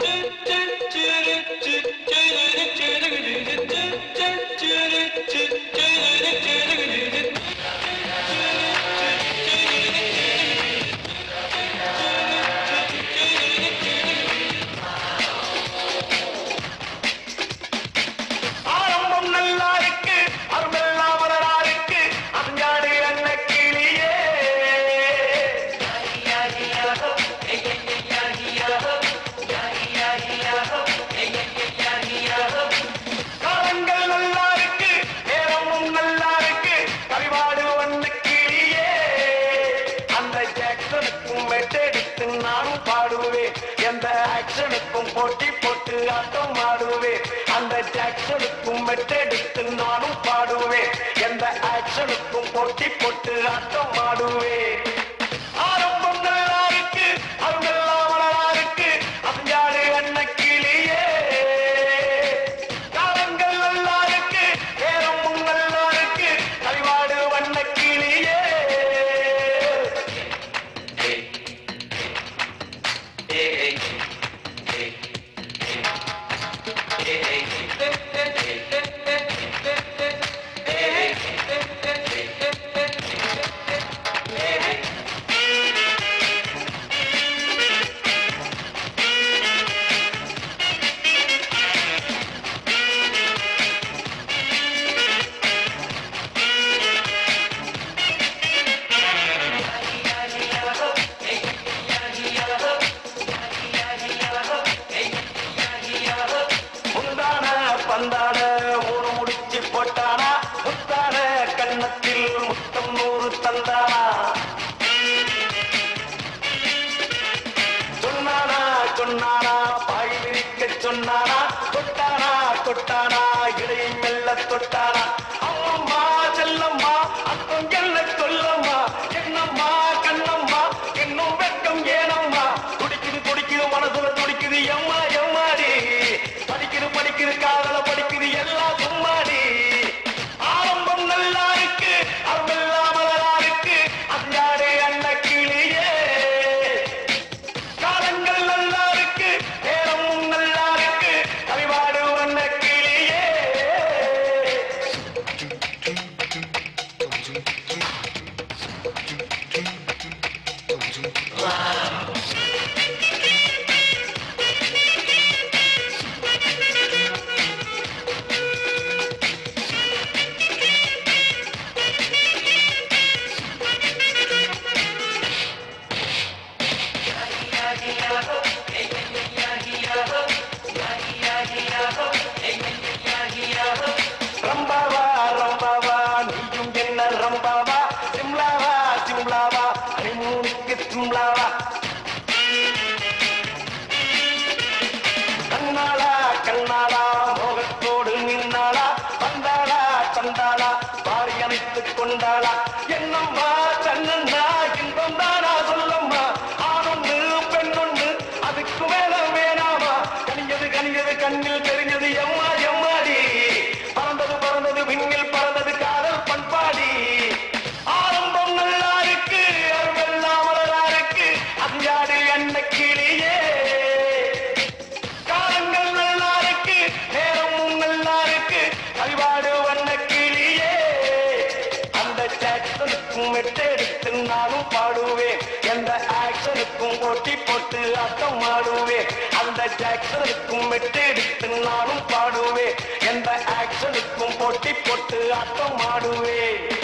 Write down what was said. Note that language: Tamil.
Música ஆக்ஷனுக்கும் மெட்டடித்து நானும் பாடுவேன் எந்த ஆக்ஷனுக்கும் போட்டி போட்டு ஆட்டம் ஆடுவேன் அந்த ஜாக்ஷனுக்கும் மெட்டடித்து நானும் பாடுவேன் எந்த ஆக்ஷனுக்கும் போட்டி போட்டு ஆட்டம் ஆடுவேன் தொட்டானா? இடையை மெல்ல தொட்டானா? blava. ஜாக்சனுக்கும் போட்டி போட்டு ஆட்டம் ஆடுவேன் அந்த ஜாக்சனுக்கும் மெட்டெடுத்து நானும் பாடுவேன் எந்த ஆக்சனுக்கும் போட்டி போட்டு ஆட்டம் ஆடுவேன்